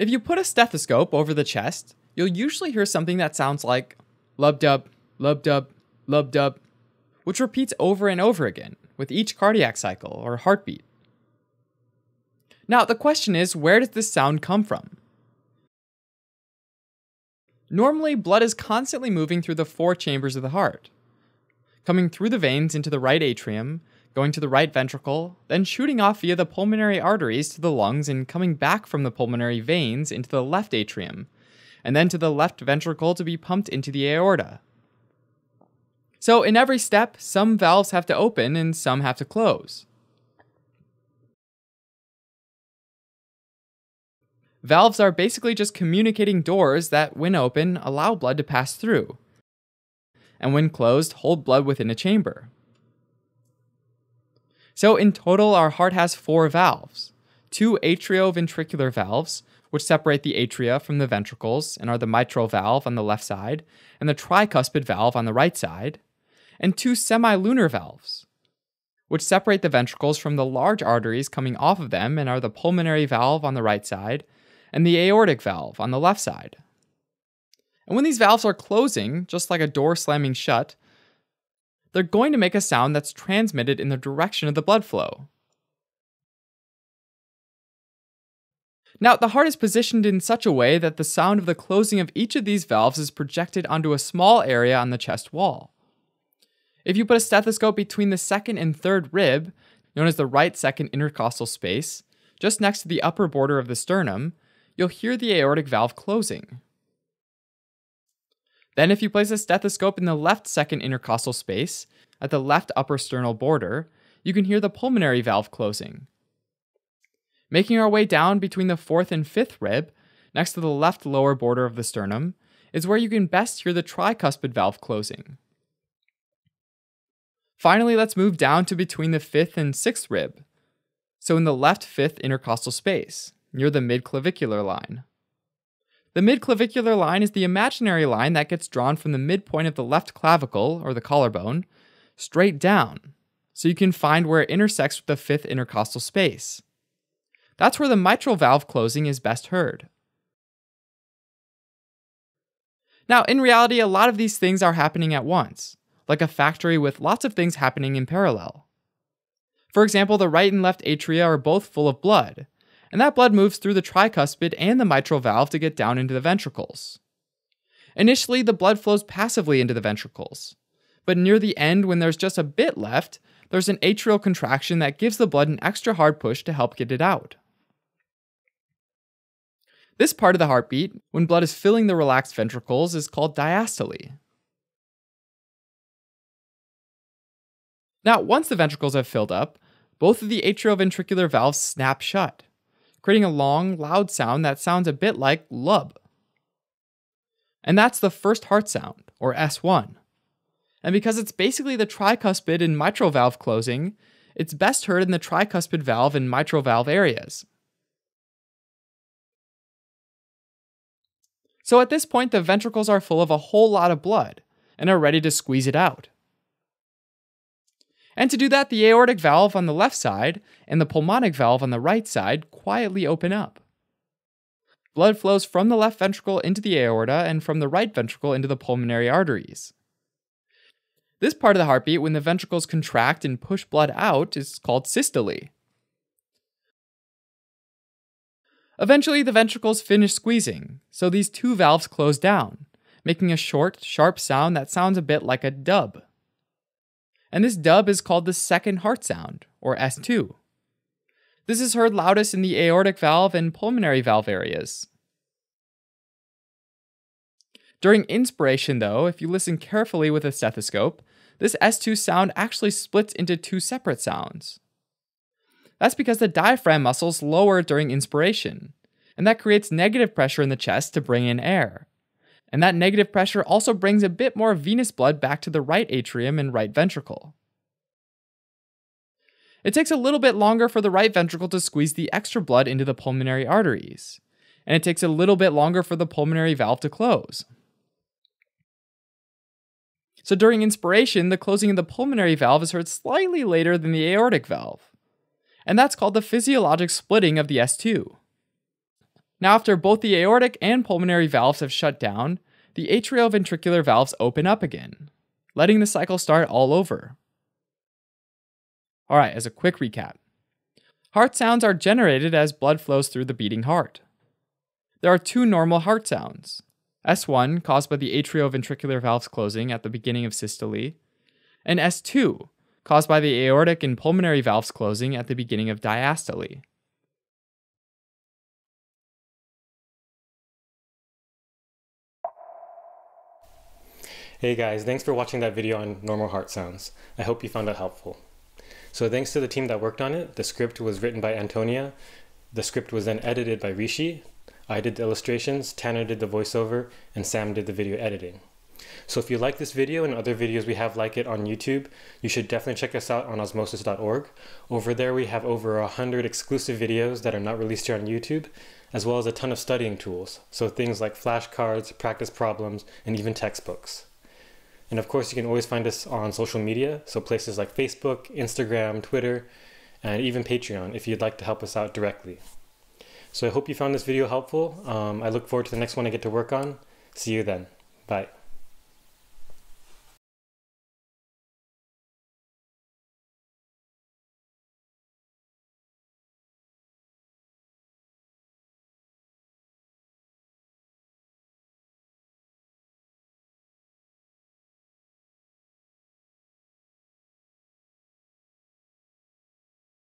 If you put a stethoscope over the chest, you'll usually hear something that sounds like lub dub, lub dub, lub dub, which repeats over and over again with each cardiac cycle or heartbeat. Now, the question is where does this sound come from? Normally, blood is constantly moving through the four chambers of the heart, coming through the veins into the right atrium, going to the right ventricle, then shooting off via the pulmonary arteries to the lungs and coming back from the pulmonary veins into the left atrium, and then to the left ventricle to be pumped into the aorta. So, in every step, some valves have to open and some have to close. Valves are basically just communicating doors that, when open, allow blood to pass through, and when closed, hold blood within a chamber. So, in total, our heart has four valves two atrioventricular valves, which separate the atria from the ventricles and are the mitral valve on the left side and the tricuspid valve on the right side, and two semilunar valves, which separate the ventricles from the large arteries coming off of them and are the pulmonary valve on the right side and the aortic valve on the left side. And when these valves are closing, just like a door slamming shut, they're going to make a sound that's transmitted in the direction of the blood flow. Now, the heart is positioned in such a way that the sound of the closing of each of these valves is projected onto a small area on the chest wall. If you put a stethoscope between the second and third rib, known as the right second intercostal space, just next to the upper border of the sternum, you'll hear the aortic valve closing. Then, if you place a stethoscope in the left second intercostal space, at the left upper sternal border, you can hear the pulmonary valve closing. Making our way down between the fourth and fifth rib, next to the left lower border of the sternum, is where you can best hear the tricuspid valve closing. Finally, let's move down to between the fifth and sixth rib, so in the left fifth intercostal space, near the midclavicular line. The midclavicular line is the imaginary line that gets drawn from the midpoint of the left clavicle, or the collarbone, straight down, so you can find where it intersects with the fifth intercostal space. That's where the mitral valve closing is best heard. Now, in reality, a lot of these things are happening at once, like a factory with lots of things happening in parallel. For example, the right and left atria are both full of blood, and that blood moves through the tricuspid and the mitral valve to get down into the ventricles. Initially, the blood flows passively into the ventricles, but near the end, when there's just a bit left, there's an atrial contraction that gives the blood an extra hard push to help get it out. This part of the heartbeat, when blood is filling the relaxed ventricles, is called diastole. Now, once the ventricles have filled up, both of the atrioventricular valves snap shut creating a long, loud sound that sounds a bit like lub. And that's the first heart sound, or S1. And because it's basically the tricuspid and mitral valve closing, it's best heard in the tricuspid valve and mitral valve areas. So at this point, the ventricles are full of a whole lot of blood and are ready to squeeze it out. And to do that, the aortic valve on the left side and the pulmonic valve on the right side quietly open up. Blood flows from the left ventricle into the aorta and from the right ventricle into the pulmonary arteries. This part of the heartbeat, when the ventricles contract and push blood out, is called systole. Eventually, the ventricles finish squeezing, so these two valves close down, making a short, sharp sound that sounds a bit like a dub and this dub is called the second heart sound, or S2. This is heard loudest in the aortic valve and pulmonary valve areas. During inspiration, though, if you listen carefully with a stethoscope, this S2 sound actually splits into two separate sounds. That's because the diaphragm muscles lower during inspiration, and that creates negative pressure in the chest to bring in air. And that negative pressure also brings a bit more venous blood back to the right atrium and right ventricle. It takes a little bit longer for the right ventricle to squeeze the extra blood into the pulmonary arteries, and it takes a little bit longer for the pulmonary valve to close. So during inspiration, the closing of the pulmonary valve is heard slightly later than the aortic valve, and that's called the physiologic splitting of the S2. Now, after both the aortic and pulmonary valves have shut down, the atrioventricular valves open up again, letting the cycle start all over. All right, as a quick recap heart sounds are generated as blood flows through the beating heart. There are two normal heart sounds S1, caused by the atrioventricular valves closing at the beginning of systole, and S2, caused by the aortic and pulmonary valves closing at the beginning of diastole. Hey guys, thanks for watching that video on normal heart sounds. I hope you found it helpful. So thanks to the team that worked on it, the script was written by Antonia, the script was then edited by Rishi, I did the illustrations, Tanner did the voiceover, and Sam did the video editing. So if you like this video and other videos we have like it on YouTube, you should definitely check us out on osmosis.org. Over there we have over 100 exclusive videos that are not released here on YouTube, as well as a ton of studying tools, so things like flashcards, practice problems, and even textbooks. And of course, you can always find us on social media, so places like Facebook, Instagram, Twitter, and even Patreon if you'd like to help us out directly. So I hope you found this video helpful. Um, I look forward to the next one I get to work on. See you then. Bye.